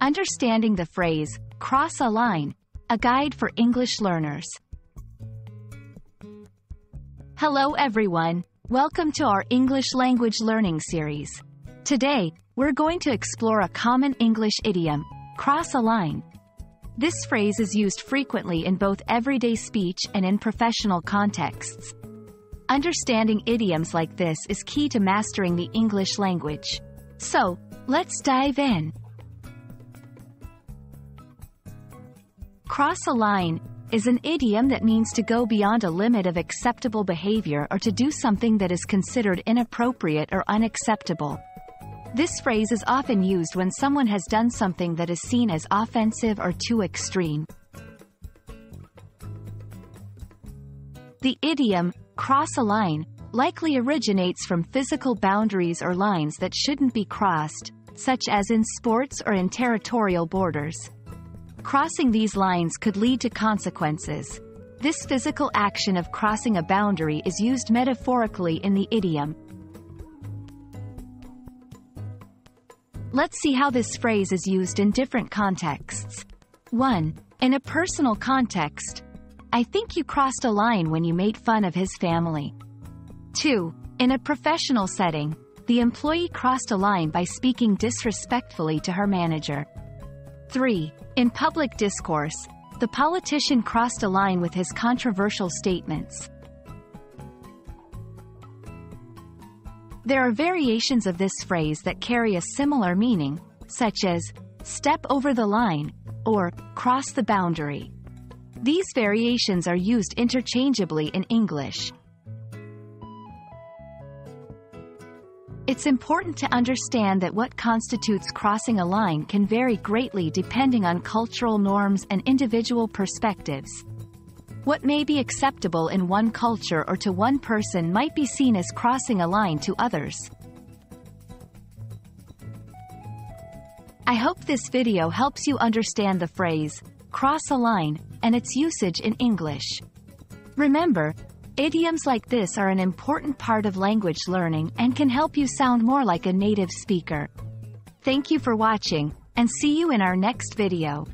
Understanding the phrase, cross a line, a guide for English learners. Hello everyone, welcome to our English language learning series. Today, we're going to explore a common English idiom, cross a line. This phrase is used frequently in both everyday speech and in professional contexts. Understanding idioms like this is key to mastering the English language. So, let's dive in. Cross a line is an idiom that means to go beyond a limit of acceptable behavior or to do something that is considered inappropriate or unacceptable. This phrase is often used when someone has done something that is seen as offensive or too extreme. The idiom, cross a line, likely originates from physical boundaries or lines that shouldn't be crossed, such as in sports or in territorial borders. Crossing these lines could lead to consequences. This physical action of crossing a boundary is used metaphorically in the idiom. Let's see how this phrase is used in different contexts. 1. In a personal context, I think you crossed a line when you made fun of his family. 2. In a professional setting, the employee crossed a line by speaking disrespectfully to her manager. 3. In public discourse, the politician crossed a line with his controversial statements. There are variations of this phrase that carry a similar meaning, such as, step over the line, or cross the boundary. These variations are used interchangeably in English. It's important to understand that what constitutes crossing a line can vary greatly depending on cultural norms and individual perspectives. What may be acceptable in one culture or to one person might be seen as crossing a line to others. I hope this video helps you understand the phrase, cross a line, and its usage in English. Remember, idioms like this are an important part of language learning and can help you sound more like a native speaker. Thank you for watching, and see you in our next video.